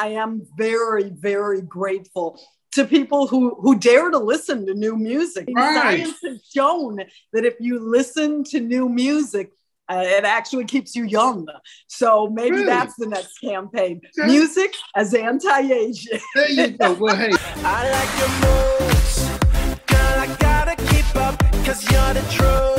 I am very, very grateful to people who who dare to listen to new music. Right. Science has shown that if you listen to new music, uh, it actually keeps you young. So maybe Really? that's the next campaign. Yeah. Music as anti-aging. There you go. Well, hey, I like your moves. Girl, I gotta keep up, cause you're the truth.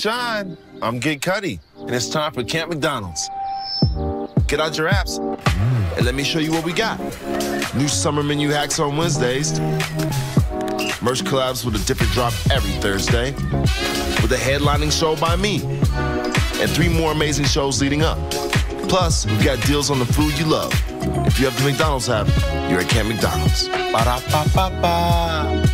Shine. I'm Kid Cudi, and it's time for Camp McDonald's. Get out your apps and let me show you what we got. New summer menu hacks on Wednesdays. Merch collabs with a different drop every Thursday. With a headlining show by me. And three more amazing shows leading up. Plus, we've got deals on the food you love. If you have the McDonald's app, you're at Camp McDonald's. Ba-da-ba-ba-ba.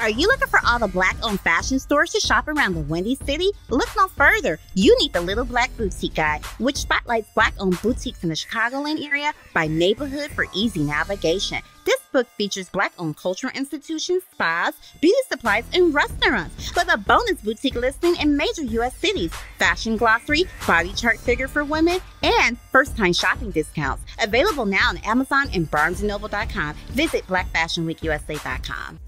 Are you looking for all the black owned fashion stores to shop around the Windy City? Look no further. You need the Little Black Boutique Guide, which spotlights black owned boutiques in the Chicagoland area by neighborhood for easy navigation. This book features black owned cultural institutions, spas, beauty supplies, and restaurants, with a bonus boutique listing in major U.S. cities, fashion glossary, body chart figure for women, and first time shopping discounts. Available now on Amazon and BarnesandNoble.com. Visit BlackFashionWeekUSA.com.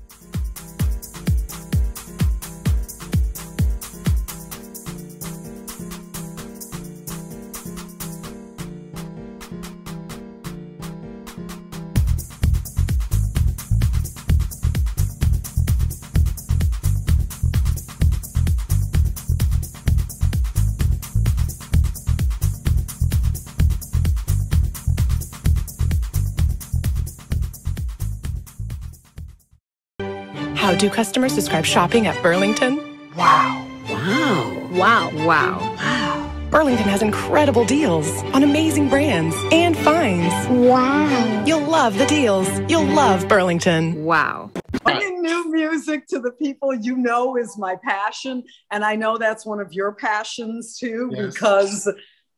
do customers describe shopping at Burlington? Wow. Wow. Wow. Wow. Wow. Burlington has incredible deals on amazing brands and finds. Wow. You'll love the deals. You'll love Burlington. Wow. Bringing new music to the people you know is my passion. And I know that's one of your passions too, Yes. because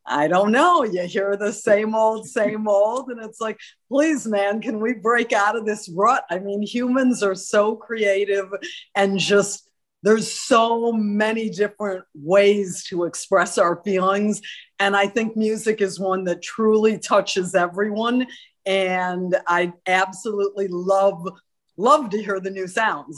I don't know, you hear the same old, same old. And it's like, please, man, can we break out of this rut? I mean, humans are so creative and just there's so many different ways to express our feelings. And I think music is one that truly touches everyone. And I absolutely love love to hear the new sounds.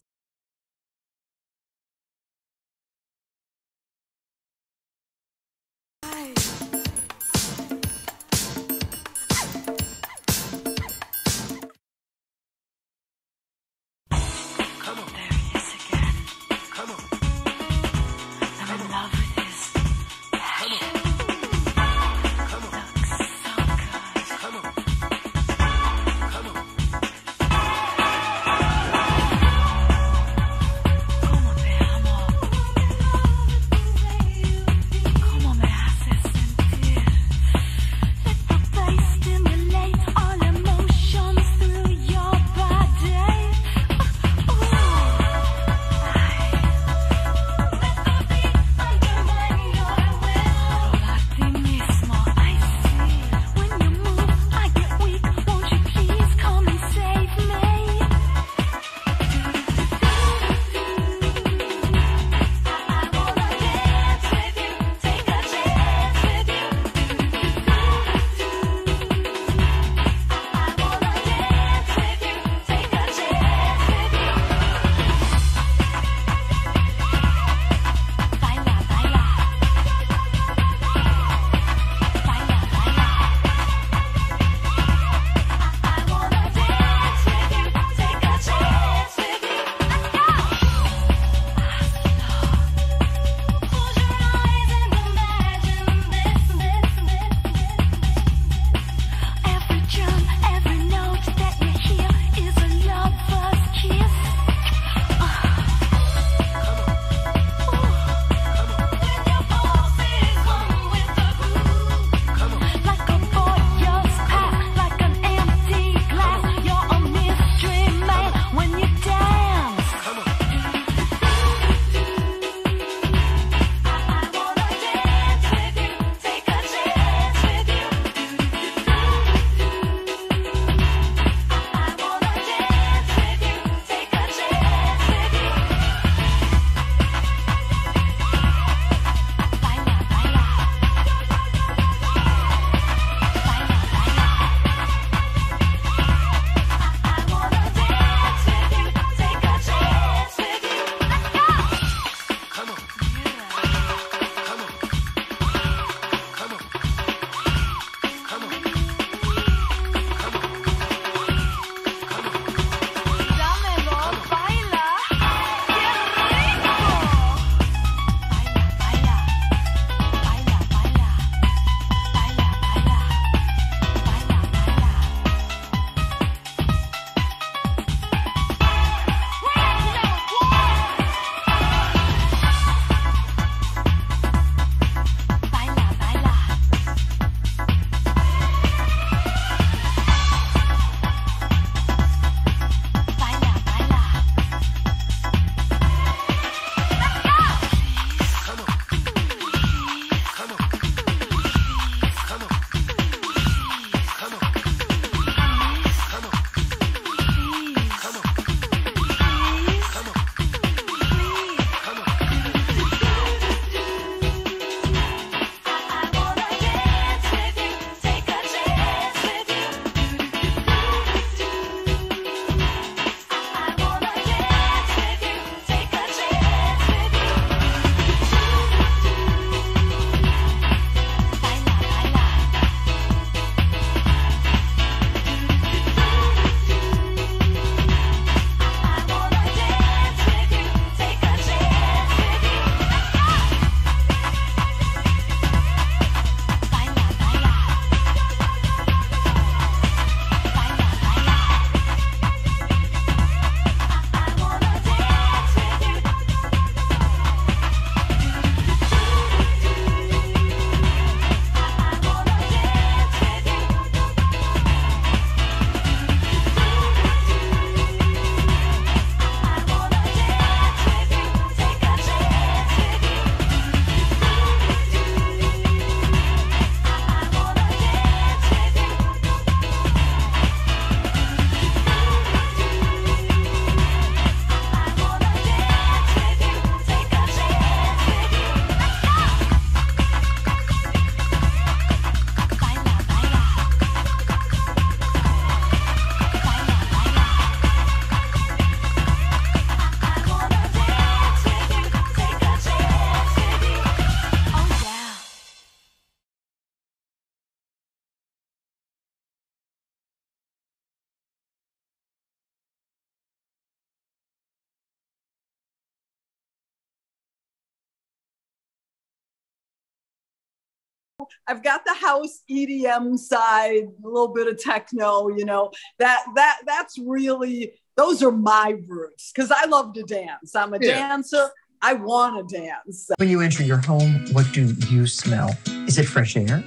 Know, I've got the house EDM side, a little bit of techno, you know, that that that's really those are my roots because I love to dance. I'm a Yeah. dancer. I want to dance. When you enter your home, what do you smell? Is it fresh air?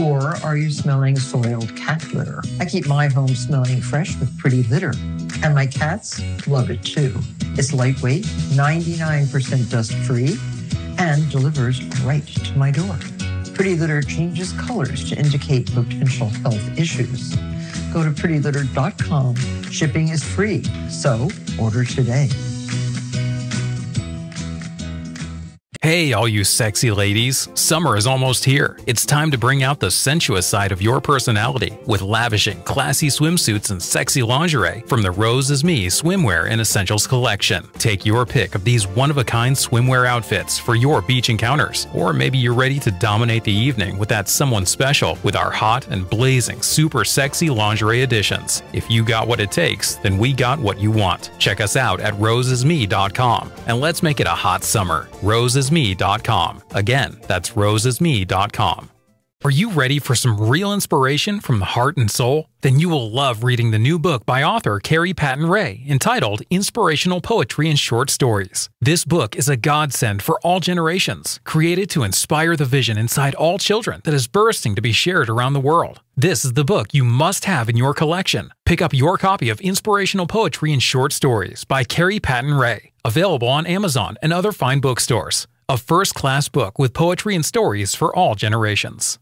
Or are you smelling soiled cat litter? I keep my home smelling fresh with pretty litter. And my cats love it too. It's lightweight, 99% dust free, and delivers right to my door. Pretty Litter changes colors to indicate potential health issues. Go to prettylitter.com. Shipping is free, so order today. Hey, all you sexy ladies. Summer is almost here. It's time to bring out the sensuous side of your personality with lavishing, classy swimsuits and sexy lingerie from the Rose Is Me Swimwear and Essentials collection. Take your pick of these one of a kind swimwear outfits for your beach encounters. Or maybe you're ready to dominate the evening with that someone special with our hot and blazing, super sexy lingerie editions. If you got what it takes, then we got what you want. Check us out at rosesme.com and let's make it a hot summer. Rosesme.com. Again, that's rosesme.com. Are you ready for some real inspiration from the heart and soul? Then you will love reading the new book by author Carrie Patton Ray entitled Inspirational Poetry and Short Stories. This book is a godsend for all generations, created to inspire the vision inside all children that is bursting to be shared around the world. This is the book you must have in your collection. Pick up your copy of Inspirational Poetry and Short Stories by Carrie Patton Ray, available on Amazon and other fine bookstores. A first class book with poetry and stories for all generations.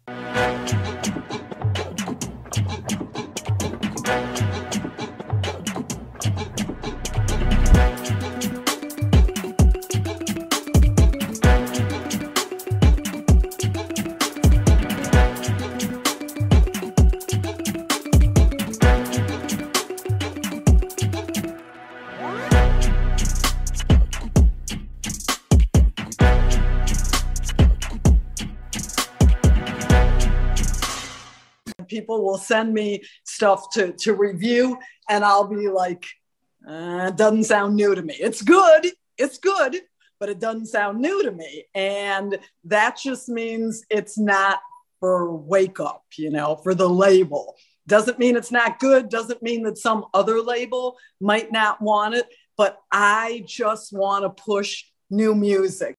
Send me stuff to, to review, and I'll be like, uh, it doesn't sound new to me. It's good, it's good, but it doesn't sound new to me. And that just means it's not for wake up, you know, for the label. Doesn't mean it's not good, doesn't mean that some other label might not want it, but I just want to push new music.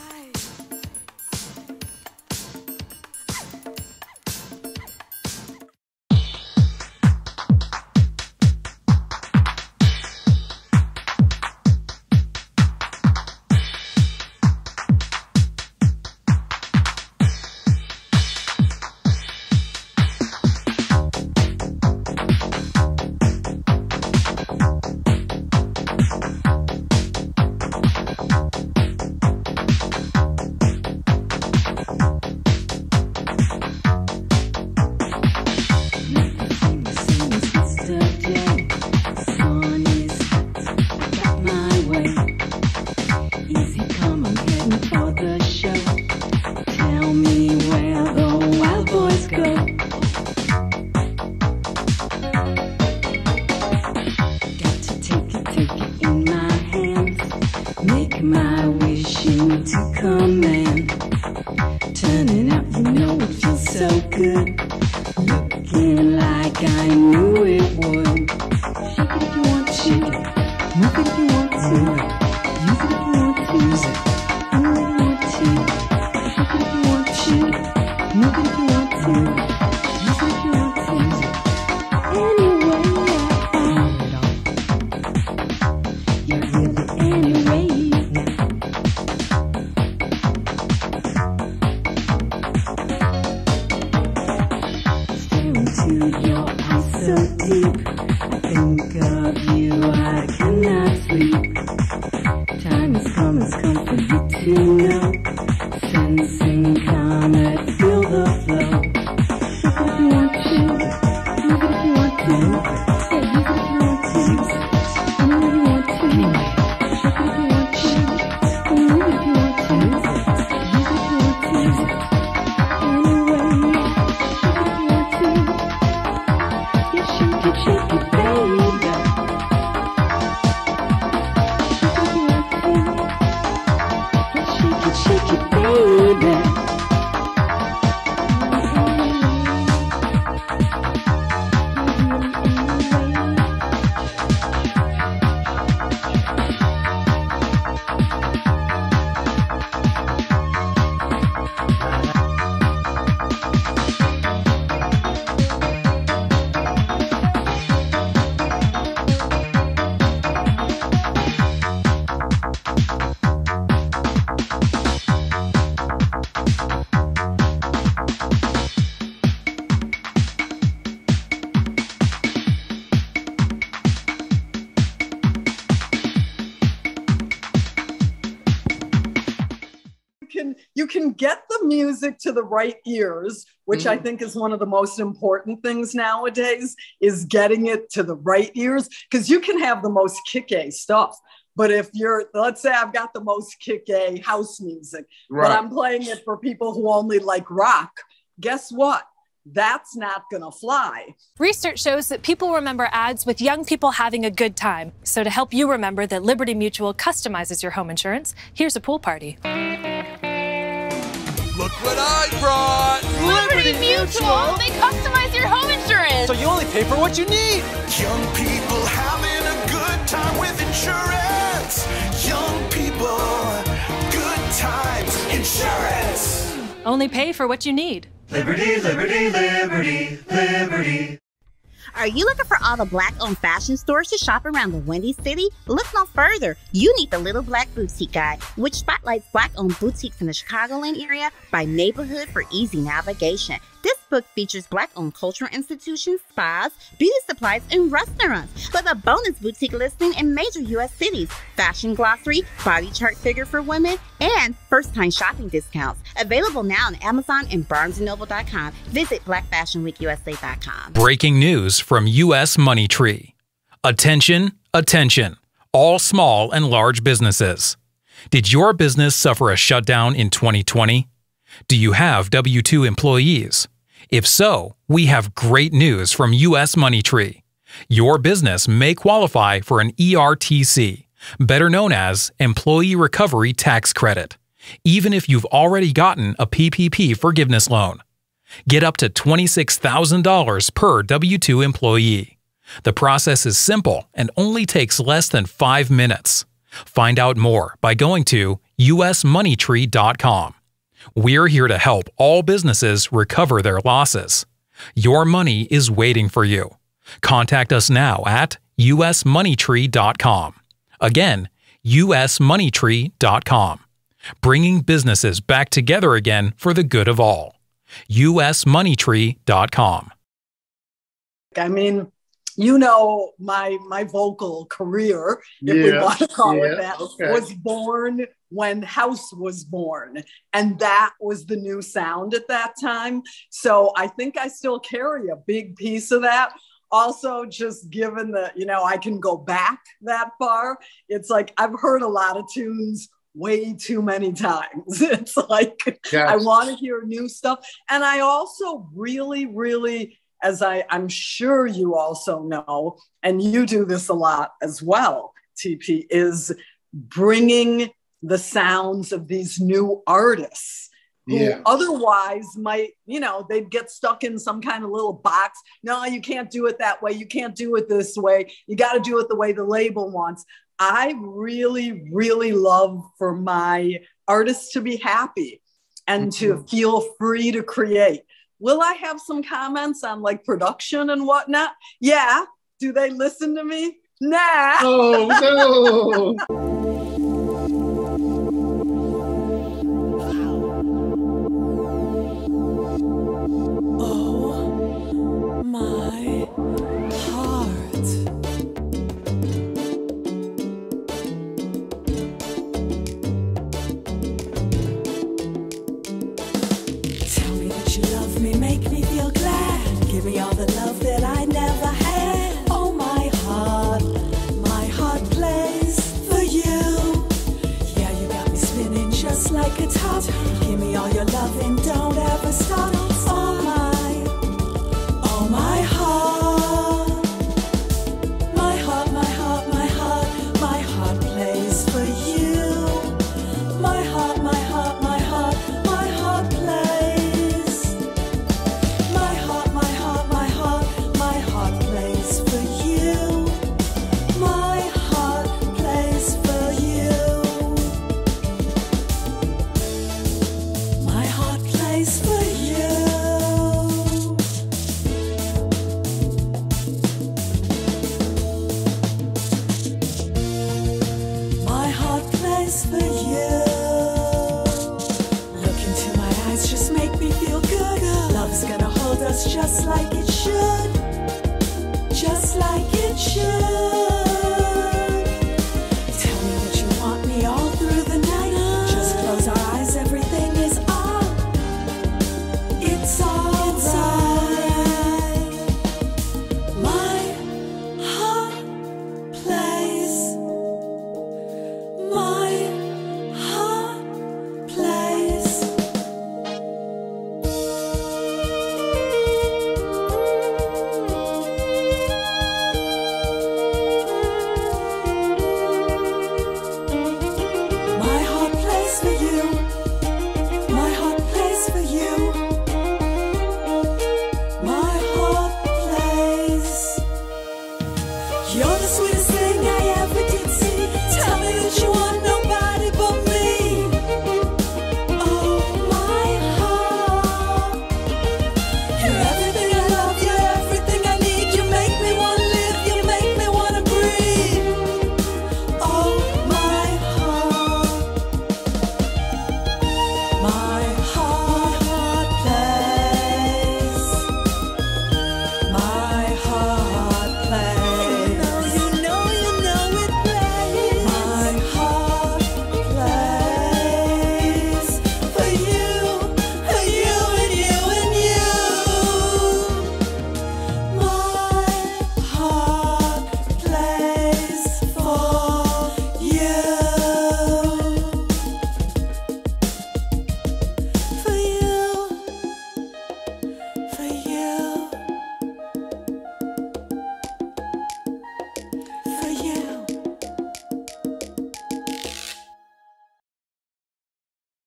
Music to the right ears, which I Mhm. think is one of the most important things nowadays, is getting it to the right ears. Because you can have the most kick-a stuff. But if you're, let's say I've got the most kick-a house music, but I'm playing it for people who only like rock, guess what? That's not gonna fly. Research shows that people remember ads with young people having a good time. So, to help you remember that Liberty Mutual customizes your home insurance, here's a pool party. Look what I brought! Liberty Mutual, they customize your home insurance. So you only pay for what you need. Young people having a good time with insurance. Young people, good times, insurance. Only pay for what you need. Liberty, liberty, liberty, liberty. Are you looking for all the black owned fashion stores to shop around the Windy City? Look no further. You need the Little Black Boutique Guide, which spotlights black owned boutiques in the Chicagoland area by neighborhood for easy navigation. This book features black owned cultural institutions, spas, beauty supplies, and restaurants, with a bonus boutique listing in major U.S. cities, fashion glossary, body chart figure for women, and first time shopping discounts. Available now on Amazon and BarnesandNoble.com. Visit BlackFashionWeekUSA.com. Breaking news from U.S. Money Tree. Attention, attention, all small and large businesses. Did your business suffer a shutdown in 2020? Do you have W 2 employees? If so, we have great news from U.S. Money Tree. Your business may qualify for an ERTC, better known as Employee Recovery Tax Credit, even if you've already gotten a PPP forgiveness loan. Get up to $26,000 per W 2 employee. The process is simple and only takes less than five minutes. Find out more by going to usmoneytree.com. We're here to help all businesses recover their losses. Your money is waiting for you. Contact us now at usmoneytree.com. Again, usmoneytree.com. Bringing businesses back together again for the good of all. usmoneytree.com. I mean, you know, my my vocal career, if we want to call yeah, it that, okay. was born when House was born, and that was the new sound at that time. So I think I still carry a big piece of that. Also, just given that you know I can go back that far, it's like I've heard a lot of tunes way too many times. It's like I want to hear new stuff. And I also really, really, as I, I'm sure you also know, and you do this a lot as well, TP, is bringing the sounds of these new artists who Yeah. otherwise might, you know, they'd get stuck in some kind of little box. No, you can't do it that way. You can't do it this way. You got to do it the way the label wants. I really, really love for my artists to be happy and to mm-hmm. feel free to create. Will I have some comments on like production and whatnot? Yeah. Do they listen to me? Nah. Oh, no. my heart. Tell me that you love me, make me feel glad. Give me all the love that I never had. Oh, my heart, my heart plays for you. Yeah, you got me spinning just like a top. Give me all your love and don't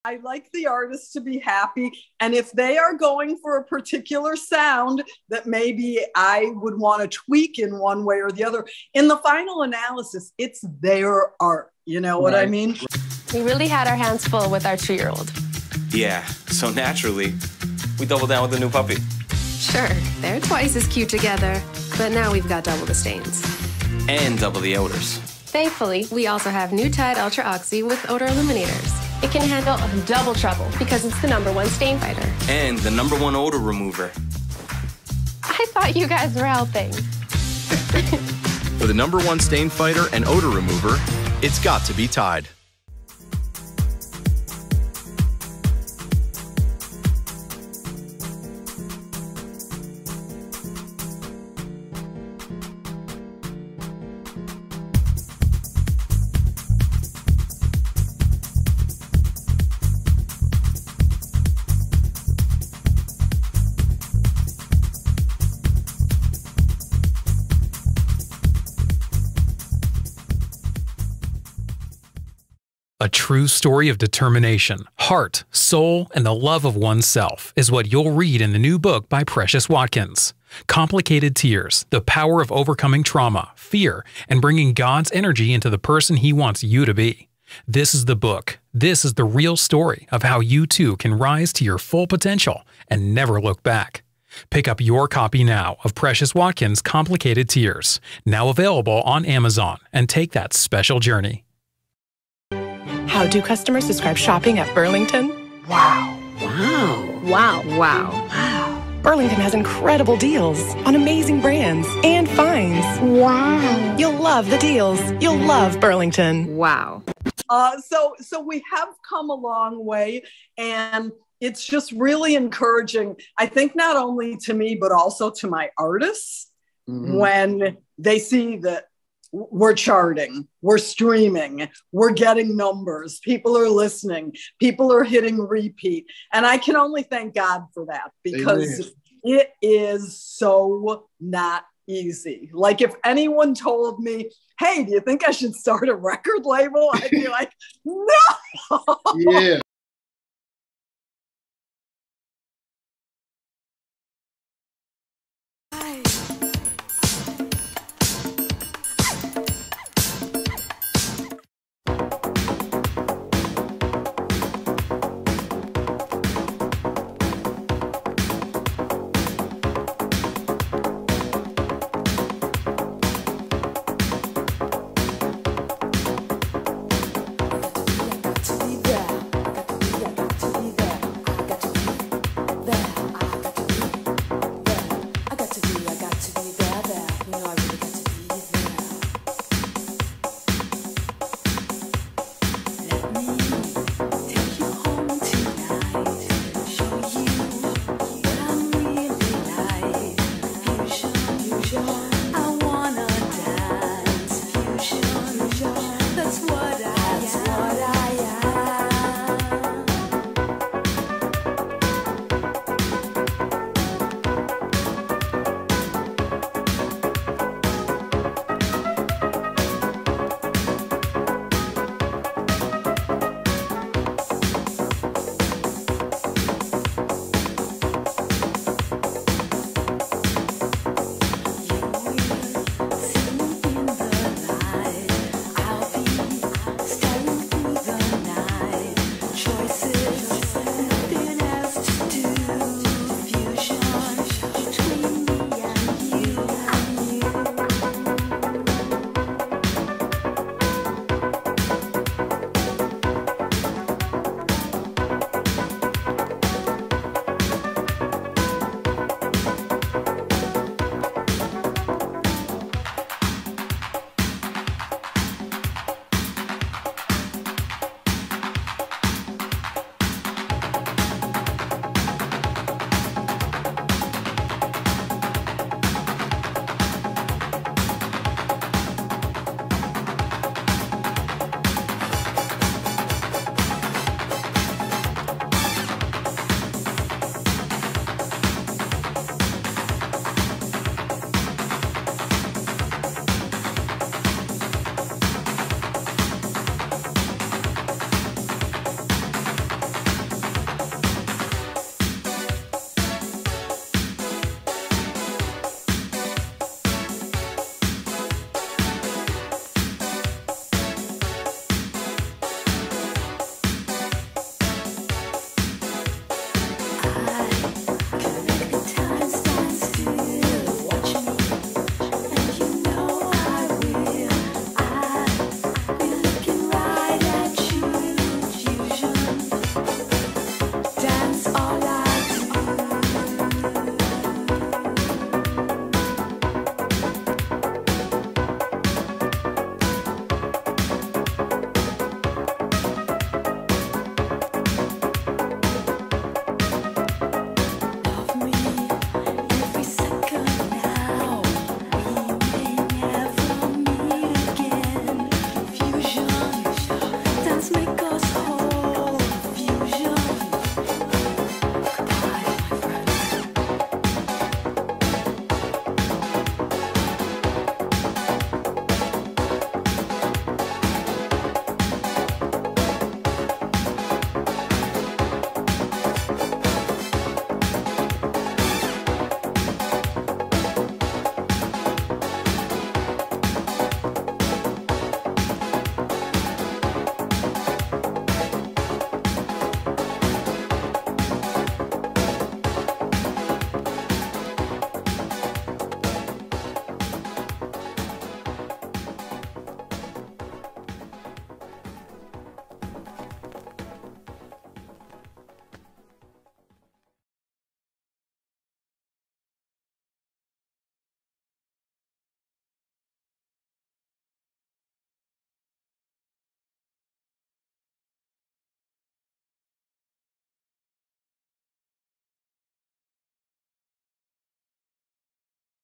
I like the artists to be happy. And if they are going for a particular sound that maybe I would want to tweak in one way or the other, in the final analysis, it's their art. You know what I mean? We really had our hands full with our two year old. Yeah, so naturally, we doubled down with the new puppy. Sure, they're twice as cute together, but now we've got double the stains. And double the odors. Thankfully, we also have new Tide Ultra Oxy with odor eliminators. It can handle double trouble because it's the number one stain fighter. And the number one odor remover. I thought you guys were helping. For the number one stain fighter and odor remover, it's got to be Tide. A true story of determination, heart, soul, and the love of oneself is what you'll read in the new book by Precious Watkins. Complicated Tears The Power of Overcoming Trauma, Fear, and Bringing God's Energy into the Person He Wants You to Be. This is the book. This is the real story of how you too can rise to your full potential and never look back. Pick up your copy now of Precious Watkins' Complicated Tears, now available on Amazon, and take that special journey. How do customers describe shopping at Burlington? Wow. Wow. Wow. Wow. Wow. Burlington has incredible deals on amazing brands and finds. Wow. You'll love the deals. You'll love Burlington. Wow. Uh, so so we have come a long way and it's just really encouraging i think not only to me but also to my artists Mhm. when they see that we're charting we're streaming we're getting numbers people are listening people are hitting repeat and i can only thank god for that because Amen. it is so not easy like if anyone told me hey do you think i should start a record label i'd be like no Yeah.